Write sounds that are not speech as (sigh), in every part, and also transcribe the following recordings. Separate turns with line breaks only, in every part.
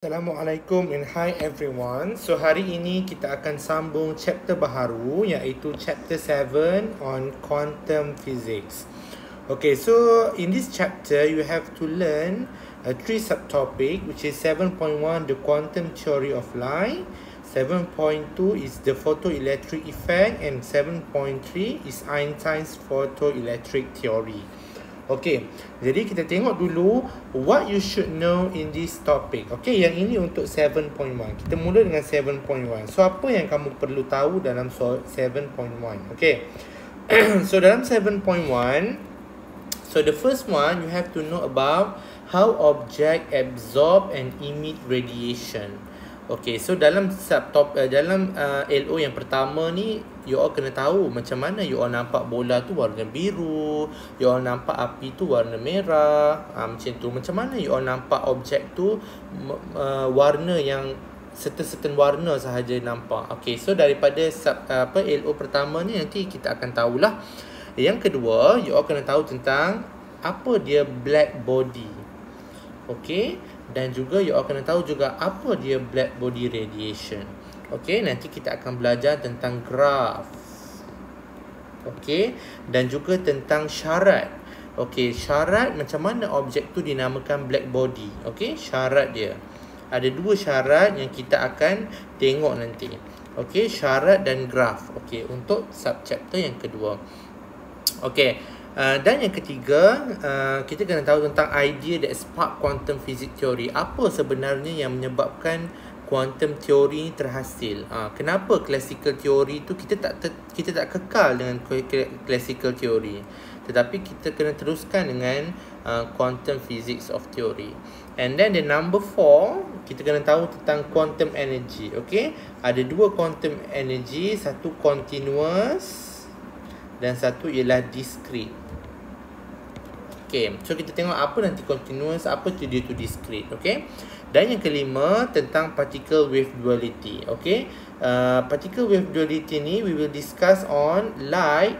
Assalamualaikum and hi everyone. So hari ini kita akan sambung chapter baharu iaitu chapter 7 on quantum physics. Okay, so in this chapter you have to learn a three subtopic which is 7.1 the quantum theory of light, 7.2 is the photoelectric effect and 7.3 is Einstein's photoelectric theory. Okay, jadi kita tengok dulu what you should know in this topic. Okay, yang ini untuk 7.1. Kita mula dengan 7.1. So, apa yang kamu perlu tahu dalam 7.1? Okay, (clears throat) so dalam 7.1, so the first one, you have to know about how object absorb and emit radiation. Okay, so dalam subtop uh, dalam uh, LO yang pertama ni you all kena tahu macam mana you all nampak bola tu warna biru, you all nampak api tu warna merah, uh, macam tu. Macam mana you all nampak objek tu uh, warna yang certain-certain warna sahaja nampak. Okay, so daripada sub, uh, apa LO pertama ni nanti kita akan tahulah. Yang kedua, you all kena tahu tentang apa dia black body. Okay, dan juga you all kena tahu juga apa dia black body radiation. Okey, nanti kita akan belajar tentang graf. Okey, dan juga tentang syarat. Okey, syarat macam mana objek tu dinamakan black body. Okey, syarat dia. Ada dua syarat yang kita akan tengok nanti. Okey, syarat dan graf. Okey, untuk subchapter yang kedua. Okey. Uh, dan yang ketiga, uh, kita kena tahu tentang idea that spark quantum physics theory. Apa sebenarnya yang menyebabkan quantum theory ni terhasil? Uh, kenapa classical theory tu kita tak ter, kita tak kekal dengan classical theory. Tetapi kita kena teruskan dengan uh, quantum physics of theory. And then the number four, kita kena tahu tentang quantum energy. Okay? Ada dua quantum energy, satu continuous dan satu ialah discrete. Okay, so kita tengok apa nanti continuous, apa tu dia tu discrete, okay. Dan yang kelima tentang particle wave duality, okay. Uh, particle wave duality ni we will discuss on light.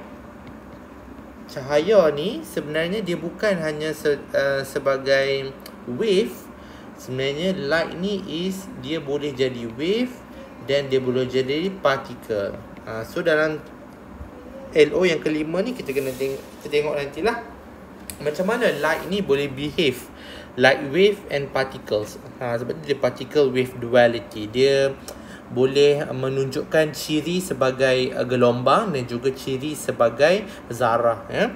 Cahaya ni sebenarnya dia bukan hanya se, uh, sebagai wave. Sebenarnya light ni is dia boleh jadi wave dan dia boleh jadi particle. Uh, so dalam LO yang kelima ni kita kena tengok, kita tengok nantilah macam mana light ni boleh behave light wave and particles ha, sebab dia particle wave duality dia boleh menunjukkan ciri sebagai uh, gelombang dan juga ciri sebagai zarah ya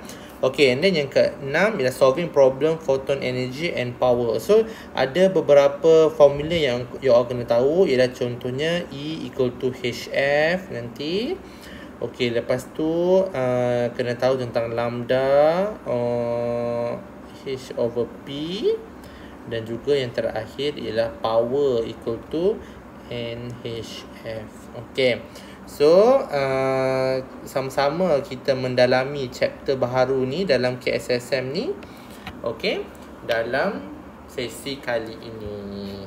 Okay, and then yang keenam ialah solving problem, photon energy and power. So, ada beberapa formula yang you all kena tahu. Ialah contohnya E equal to HF nanti. Okey, lepas tu uh, kena tahu tentang lambda uh, H over P dan juga yang terakhir ialah power equal to NHF. Okey. So, uh, sama-sama kita mendalami chapter baharu ni dalam KSSM ni. Okey, dalam sesi kali ini.